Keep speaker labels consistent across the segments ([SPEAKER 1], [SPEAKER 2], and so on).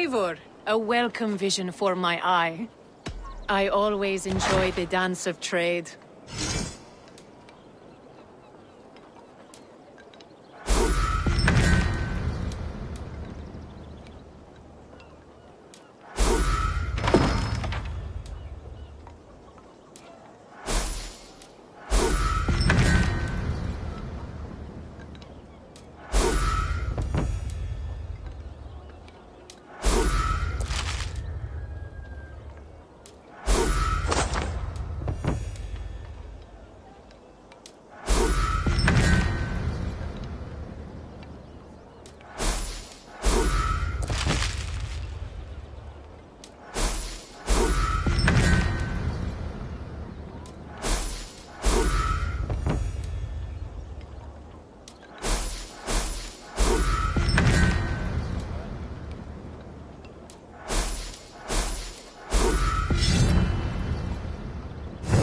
[SPEAKER 1] Eivor, a welcome vision for my eye. I always enjoy the dance of trade.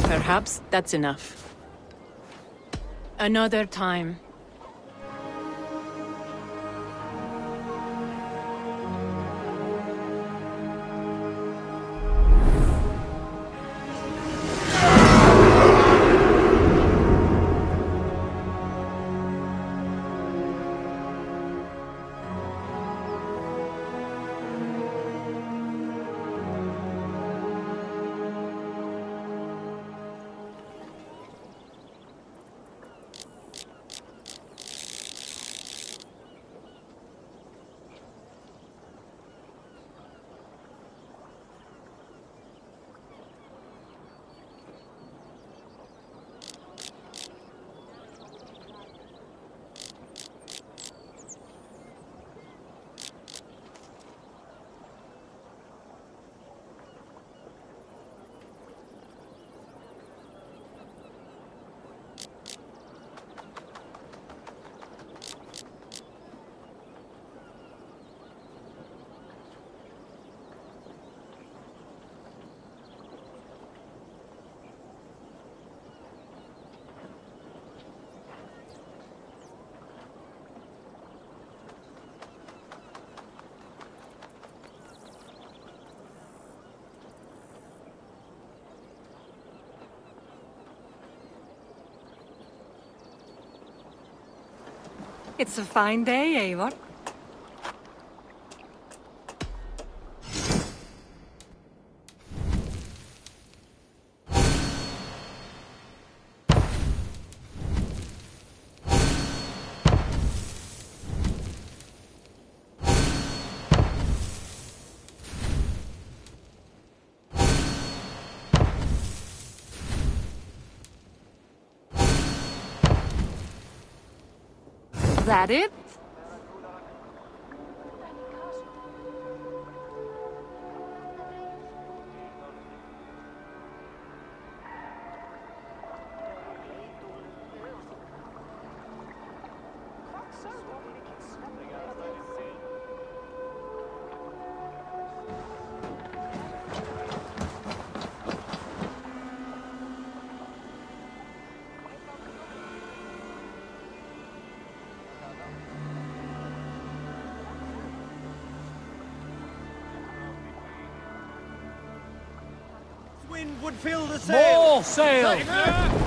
[SPEAKER 1] Perhaps that's enough. Another time.
[SPEAKER 2] It's a fine day, Eivor. Is that it?
[SPEAKER 3] Wind would fill the sail.
[SPEAKER 4] More sail!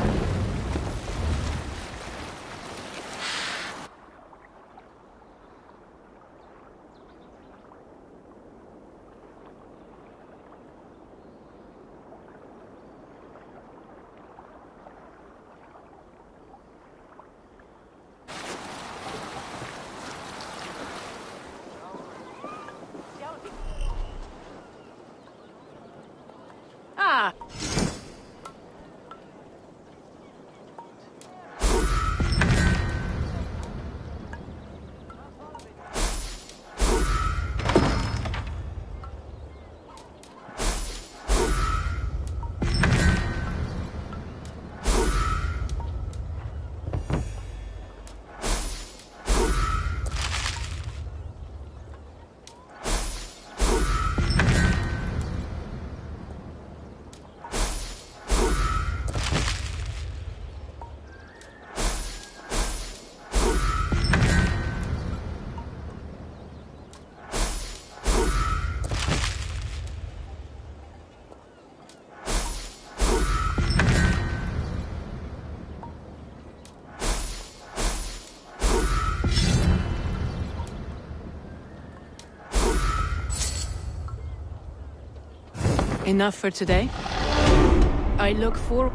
[SPEAKER 1] Enough for today. I look for...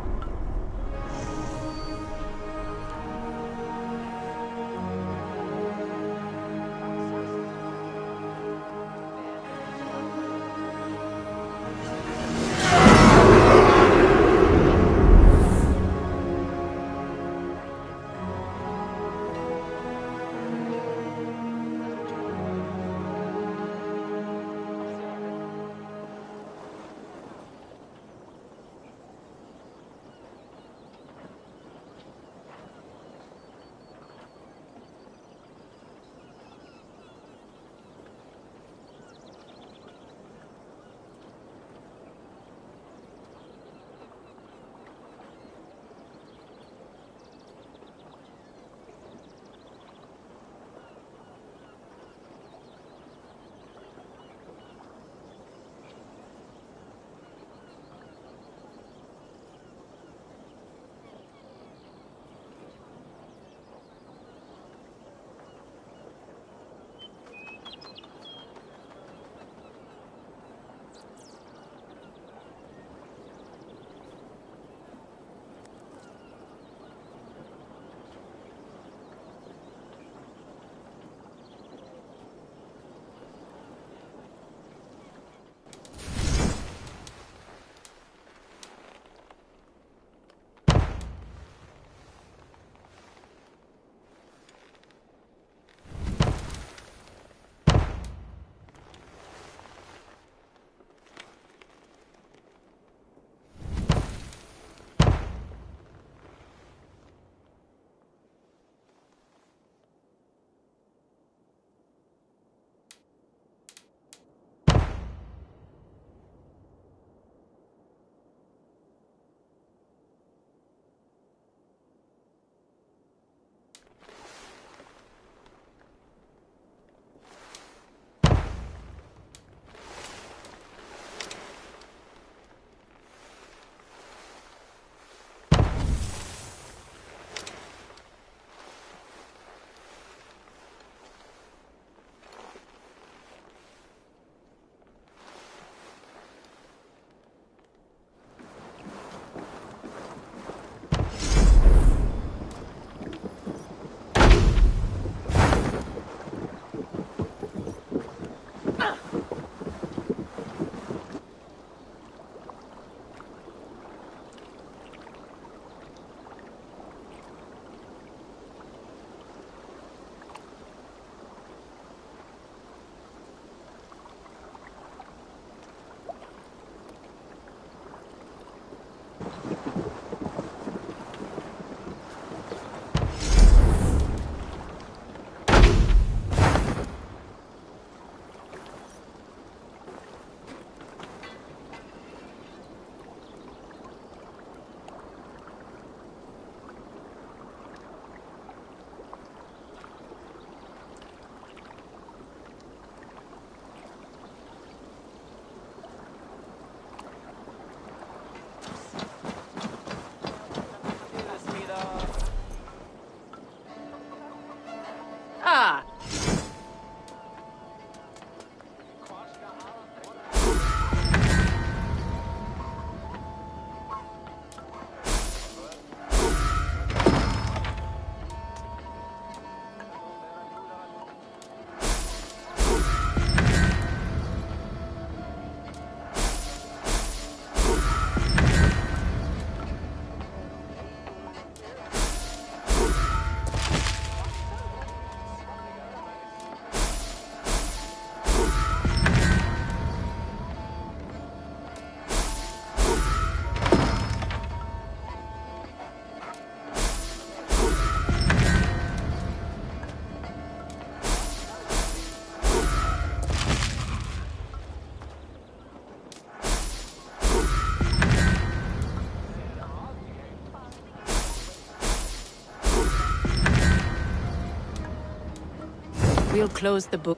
[SPEAKER 1] We'll close the book.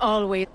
[SPEAKER 1] Always.